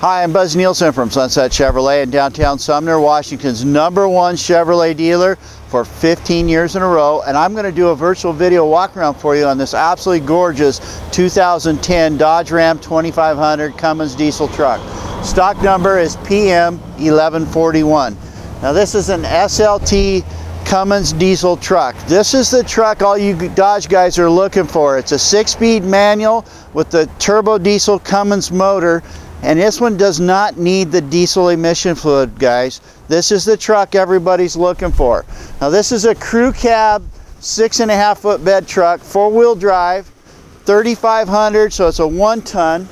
Hi, I'm Buzz Nielsen from Sunset Chevrolet in downtown Sumner, Washington's number one Chevrolet dealer for 15 years in a row. And I'm going to do a virtual video walk around for you on this absolutely gorgeous 2010 Dodge Ram 2500 Cummins diesel truck. Stock number is PM1141. Now this is an SLT Cummins diesel truck. This is the truck all you Dodge guys are looking for. It's a six-speed manual with the turbo diesel Cummins motor and this one does not need the diesel emission fluid, guys. This is the truck everybody's looking for. Now this is a crew cab, six and a half foot bed truck, four wheel drive, 3,500, so it's a one ton.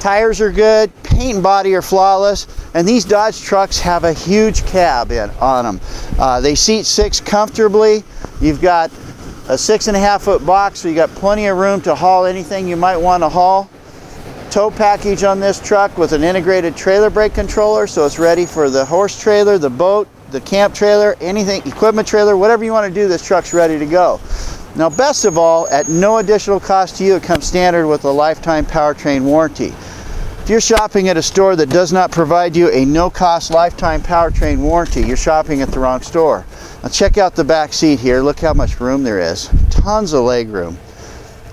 Tires are good, paint and body are flawless, and these Dodge trucks have a huge cab in, on them. Uh, they seat six comfortably. You've got a six and a half foot box, so you got plenty of room to haul anything you might want to haul tow package on this truck with an integrated trailer brake controller so it's ready for the horse trailer, the boat, the camp trailer, anything, equipment trailer, whatever you want to do, this truck's ready to go. Now best of all, at no additional cost to you, it comes standard with a lifetime powertrain warranty. If you're shopping at a store that does not provide you a no-cost lifetime powertrain warranty, you're shopping at the wrong store. Now check out the back seat here. Look how much room there is. Tons of leg room.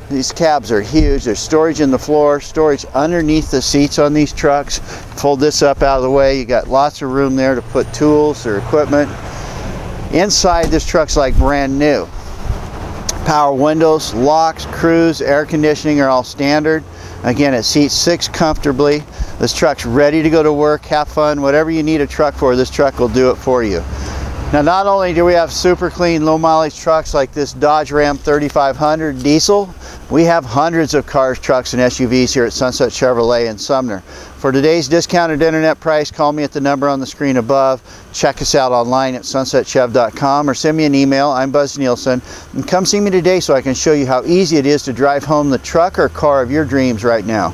These cabs are huge. There's storage in the floor, storage underneath the seats on these trucks. Fold this up out of the way. You got lots of room there to put tools or equipment. Inside this truck's like brand new. Power windows, locks, cruise, air conditioning are all standard. Again, it seats six comfortably. This truck's ready to go to work, have fun, whatever you need a truck for, this truck will do it for you. Now not only do we have super clean low mileage trucks like this Dodge Ram 3500 diesel, we have hundreds of cars, trucks, and SUVs here at Sunset Chevrolet in Sumner. For today's discounted internet price, call me at the number on the screen above. Check us out online at sunsetchev.com or send me an email. I'm Buzz Nielsen. And come see me today so I can show you how easy it is to drive home the truck or car of your dreams right now.